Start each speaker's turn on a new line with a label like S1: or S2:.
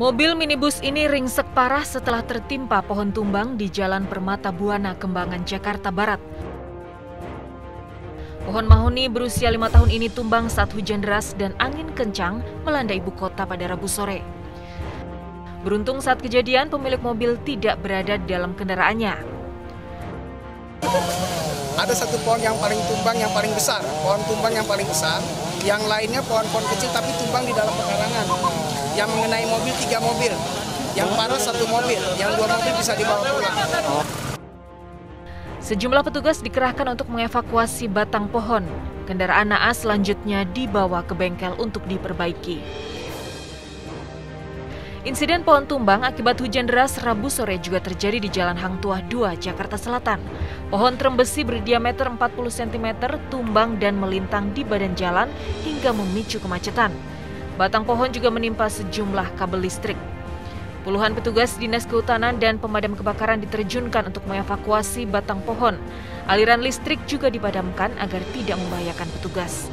S1: Mobil minibus ini ringsek parah setelah tertimpa pohon tumbang di Jalan Permata Buana, Kembangan, Jakarta Barat. Pohon mahoni berusia lima tahun ini tumbang saat hujan deras dan angin kencang melanda ibu kota pada Rabu sore. Beruntung saat kejadian pemilik mobil tidak berada dalam kendaraannya.
S2: Ada satu pohon yang paling tumbang yang paling besar, pohon tumbang yang paling besar. Yang lainnya pohon-pohon kecil tapi tumbang di dalam yang mengenai mobil tiga mobil, yang parah satu mobil, yang dua mobil bisa dibawa pulang.
S1: Sejumlah petugas dikerahkan untuk mengevakuasi batang pohon. Kendaraan naas selanjutnya dibawa ke bengkel untuk diperbaiki. Insiden pohon tumbang akibat hujan deras Rabu sore juga terjadi di Jalan Hang Tuah 2, Jakarta Selatan. Pohon trembesi berdiameter 40 cm tumbang dan melintang di badan jalan hingga memicu kemacetan. Batang pohon juga menimpa sejumlah kabel listrik. Puluhan petugas Dinas Kehutanan dan pemadam kebakaran diterjunkan untuk mengevakuasi batang pohon. Aliran listrik juga dipadamkan agar tidak membahayakan petugas.